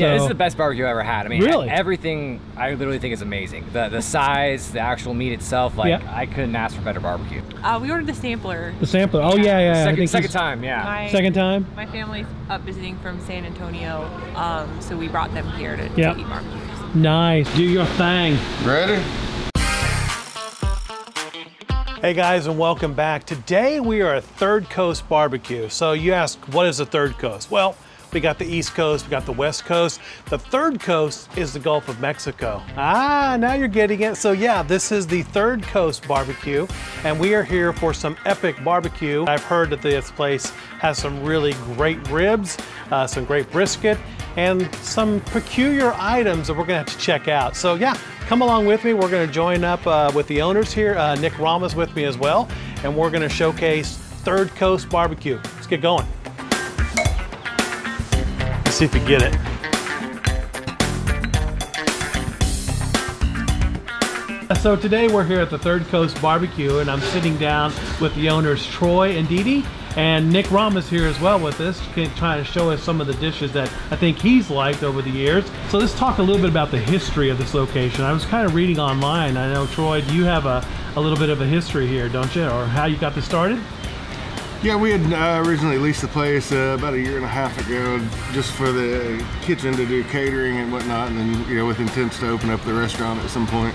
Yeah, this is the best barbecue I ever had. I mean, Really? everything I literally think is amazing. The the size, the actual meat itself, like Yeah. I couldn't ask for better barbecue. Uh, we ordered the sampler. The sampler. Oh yeah, yeah. I second think second time, yeah. My, Second time. My family's up visiting from San Antonio, um, so we brought them here to, Yeah. to eat barbecue. Nice. Do your thing. Ready? Hey guys, and welcome back. Today we are at Third Coast Barbecue. So you ask, what is the Third Coast? Well, we got the East Coast, we got the West Coast. The Third Coast is the Gulf of Mexico. Ah, now you're getting it. So yeah, this is the Third Coast Barbecue, and we are here for some epic barbecue. I've heard that this place has some really great ribs, uh, some great brisket, and some peculiar items that we're gonna have to check out. So yeah, come along with me. We're gonna join up uh, with the owners here. Uh, Nick Rama's with me as well, and we're gonna showcase Third Coast Barbecue. Let's get going. See if we get it. So today we're here at the Third Coast Barbecue, and I'm sitting down with the owners Troy and Dee Dee, and Nick Rama's here as well with us, trying to show us some of the dishes that I think he's liked over the years. So let's talk a little bit about the history of this location. I was kind of reading online. I know Troy, you have a, a little bit of a history here, don't you, or how you got this started? Yeah, we had uh, originally leased the place uh, about a year and a half ago just for the kitchen to do catering and whatnot, and then, you know, with intents to open up the restaurant at some point.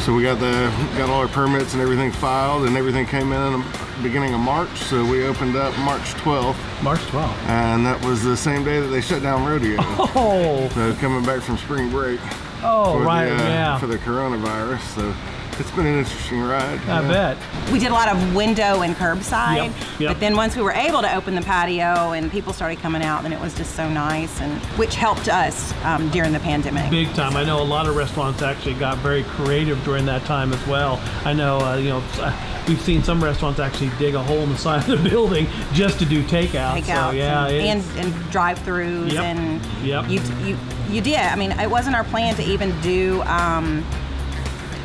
So we got the got all our permits and everything filed, and everything came in in the beginning of March. So we opened up March 12th, March 12th. and that was the same day that they shut down rodeo. Oh, so coming back from spring break oh, right, the, uh, yeah. for the coronavirus. So it's been an interesting ride. I yeah. bet. We did a lot of window and curbside, Yep, yep. but then once we were able to open the patio and people started coming out, then it was just so nice, and which helped us um, during the pandemic. Big time. I know a lot of restaurants actually got very creative during that time as well. I know, uh, you know, uh, we've seen some restaurants actually dig a hole in the side of the building just to do takeout. Takeouts so yeah, and, and, and drive-throughs Yep, and yep. you, you you did. I mean, it wasn't our plan to even do um,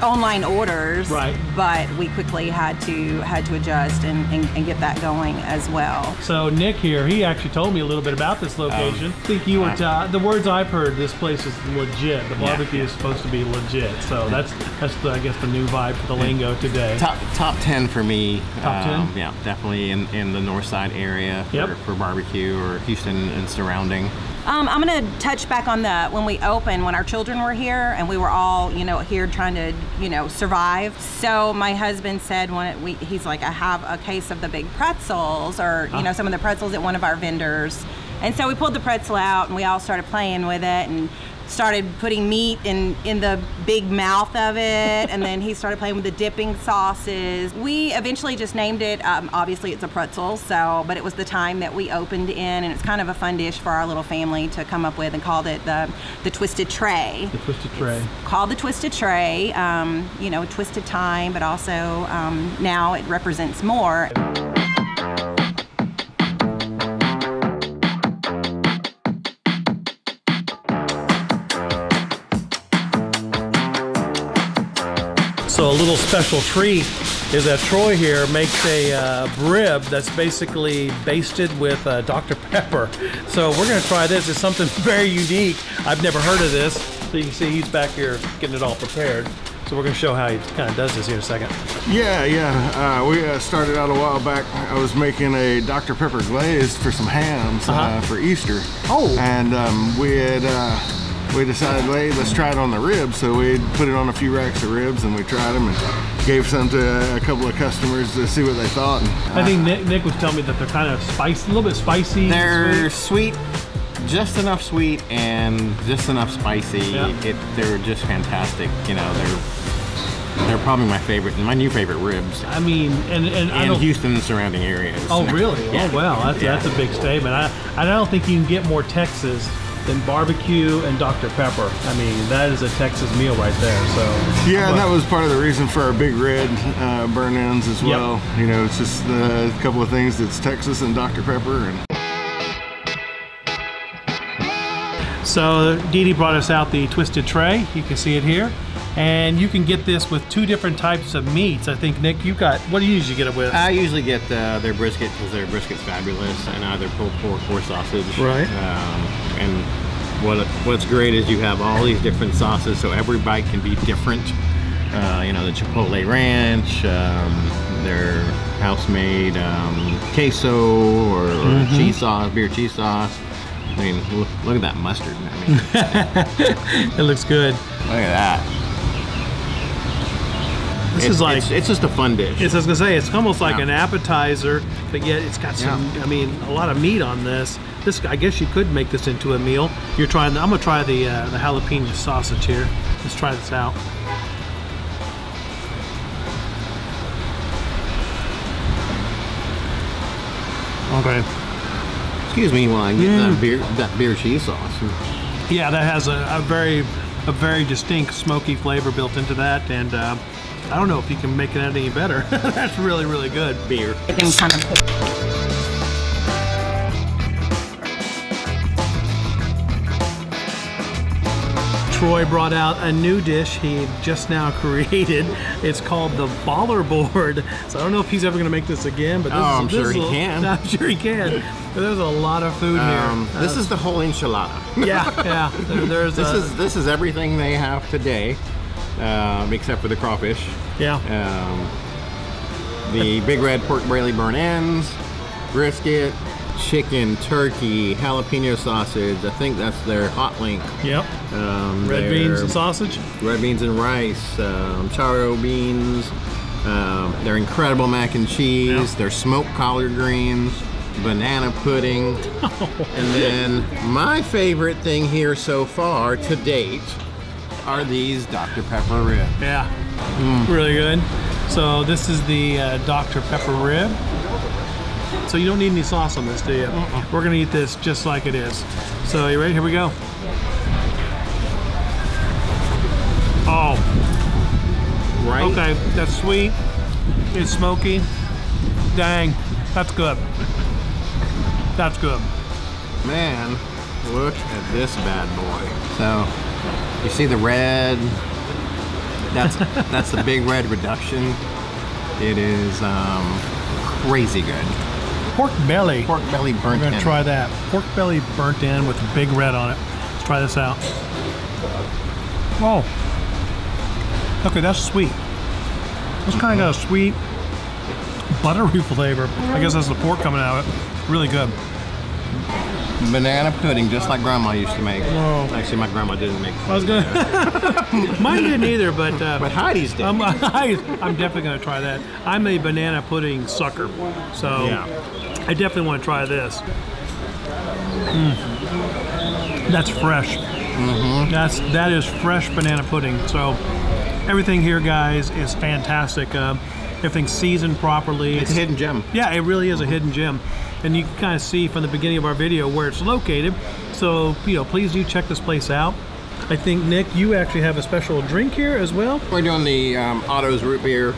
online orders, Right. But we quickly had to had to adjust and, and, and get that going as well. So Nick here, he actually told me a little bit about this location. I think you were ta- the words I've heard. This place is legit. The barbecue is supposed to be legit. So that's that's the, I guess the new vibe for the lingo today. Top top ten for me. Top 10? Um, yeah, definitely in, in the north side area for, Yep. for barbecue or Houston and surrounding. Um, I'm going to touch back on the when we opened, when our children were here, and we were all, you know, here trying to, you know, survive. So my husband said, when we, he's like, I have a case of the big pretzels, or you know, some of the pretzels at one of our vendors, and so we pulled the pretzel out, and we all started playing with it, and started putting meat in in the big mouth of it, and then he started playing with the dipping sauces. We eventually just named it. Um, obviously, it's a pretzel, so but it was the time that we opened in, and it's kind of a fun dish for our little family to come up with, and called it the the twisted tray. The twisted tray. Called the twisted tray. Um, you know, twisted time, but also um, now it represents more. So a little special treat is that Troy here makes a uh, rib that's basically basted with uh, Dr. Pepper. So we're gonna try this. It's something very unique. I've never heard of this. So you can see he's back here getting it all prepared. So we're gonna show how he kind of does this here in a second. Yeah, yeah. Uh, we uh, started out a while back. I was making a Dr. Pepper glazed for some hams uh Uh-huh. for Easter. Oh. And um, we had uh, we decided, hey, let's try it on the ribs. So we put it on a few racks of ribs, and we tried them and gave some to a couple of customers to see what they thought. And, I think Nick, Nick was telling me that they're kind of spicy, a little bit spicy. They're sweet. sweet, just enough sweet and just enough spicy. Yeah. It, they're just fantastic. You know, they're they're probably my favorite, and my new favorite ribs I mean, and and I in don't. Houston and surrounding areas. Oh really? Oh, yeah. Oh wow, that's Yeah. that's a big statement. I I don't think you can get more Texas than barbecue and Dr. Pepper. I mean, that is a Texas meal right there. So Yeah, and that was part of the reason for our big red uh, burnt ends as Yep. well. You know, it's just uh, a couple of things that's Texas and Dr. Pepper, and So Dee Dee brought us out the twisted tray. You can see it here. And you can get this with two different types of meats. I think, Nick, you got, what do you usually get it with? I usually get uh, their brisket because their brisket's fabulous, and either pulled pork or sausage. Right. Um, and what what's great is you have all these different sauces, so every bite can be different. Uh, you know, the Chipotle Ranch, um, their house-made um, queso or, or Mm-hmm. cheese sauce, beer cheese sauce. I mean, look, look at that mustard. I mean, It looks good. look at that. This It's, is like it's, it's just a fun dish. It's, I was gonna say, it's almost like Yeah. an appetizer, but yet it's got some, I mean, a lot of meat on this. This, I guess you could make this into a meal. You're trying, the, I'm gonna try the, uh, the jalapeno sausage here. Let's try this out. Okay. Excuse me while I get Mm. that beer that beer cheese sauce. Yeah, that has a, a very, a very distinct smoky flavor built into that, and uh, I don't know if you can make it any better. That's really, really good. Beer. Everything kind of Troy brought out a new dish he just now created. It's called the Baller Board. So I don't know if he's ever going to make this again, but this Oh, is, I'm this sure is he a- can. I'm sure he can. But there's a lot of food Um, here. this Uh, is the whole enchilada. yeah, yeah. There, there's This a, is this is everything they have today, um, except for the crawfish. yeah. Um, the big red pork belly burnt ends, brisket, chicken, turkey, jalapeno sausage. I think that's their hot link. Yep. Um, Red beans and sausage. red beans and rice, um, charro beans, um, their incredible mac and cheese, Yeah. their smoked collard greens, banana pudding, and then my favorite thing here so far to date are these Dr. Pepper ribs. Yeah. Really good. So this is the uh, Dr. Pepper rib. So you don't need any sauce on this, do you? We're gonna eat this just like it is. So you ready? Here we go. Oh, Right? okay. That's sweet. It's smoky. Dang, that's good. That's good. Man, look at this bad boy. So, you see the red? That's that's the big red reduction. It is um, crazy good. Pork belly. Pork belly burnt We're gonna in. try that. Pork belly burnt in with big red on it. Let's try this out. Oh. Okay, that's sweet. It's kind of got a sweet, buttery flavor. I guess that's the pork coming out of it. Really good. Banana pudding, just like Grandma used to make. Whoa. Actually, my grandma didn't make. I was gonna. Mine didn't either, but. Uh, But Heidi's did. I'm, I, am definitely going to try that. I'm a banana pudding sucker, so Yeah. I definitely want to try this. Mm. That's fresh. Mm-hmm. That's that is fresh banana pudding. So everything here, guys, is fantastic. Uh, everything's seasoned properly. it's a hidden gem. Yeah, it really is a hidden gem. And you can kind of see from the beginning of our video where it's located. So, you know, please do check this place out. I think, Nick, you actually have a special drink here as well. We're doing the um, Otto's root beer.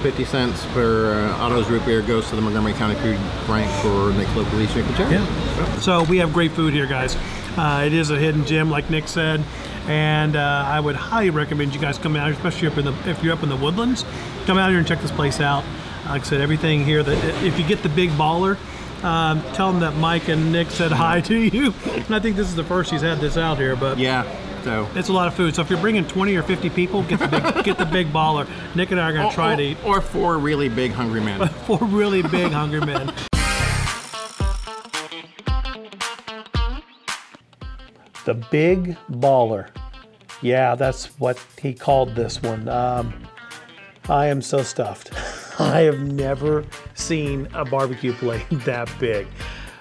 50 cents per uh, Otto's root beer goes to the Montgomery County Food Bank for Nick Local Chicken Charity. Yeah. So we have great food here, guys. Uh, it is a hidden gem, like Nick said, and uh, I would highly recommend you guys come out, here, especially up in the if you're up in the woodlands, come out here and check this place out. Like I said, everything here. That if you get the big baller, um, tell them that Mike and Nick said hi to you. And I think this is the first he's had this out here, but Yeah. So. it's a lot of food. So if you're bringing 20 or 50 people, get the big get the big baller. Nick and I are going to try or, to eat or four really big hungry men. four really big hungry men. The Big Baller. Yeah, that's what he called this one. Um, I am so stuffed. I have never seen a barbecue plate that big.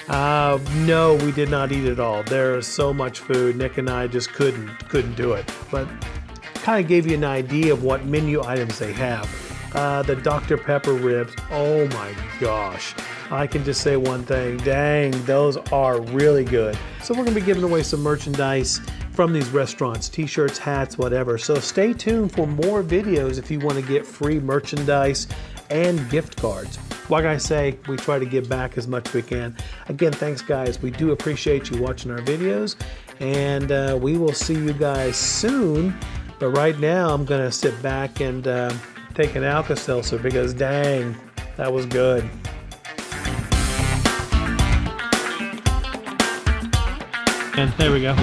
Uh, no, we did not eat it all. There is so much food. Nick and I just couldn't couldn't do it. But kind of gave you an idea of what menu items they have. Uh, the Dr. Pepper ribs, oh my gosh. I can just say one thing dang, those are really good. So, we're going to be giving away some merchandise from these restaurants t shirts, hats, whatever. So, stay tuned for more videos if you want to get free merchandise and gift cards. Like I say, we try to give back as much as we can. Again, thanks, guys. We do appreciate you watching our videos, and uh, we will see you guys soon. But right now, I'm going to sit back and uh, take an Alka Seltzer because dang, that was good. And there we go.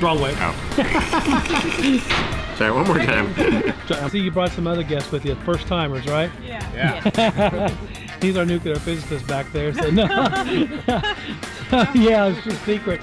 Wrong way. Sorry, one more time. I see you brought some other guests with you, first timers, right? Yeah. He's our nuclear physicist back there, so no. yeah, it's just secret.